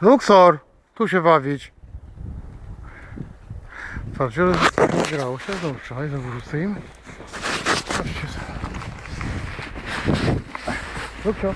Luxor, tu się bawić. Patrz, ale grało się. Dobrze, czekaj, znowu im. Patrzcie. Luxor.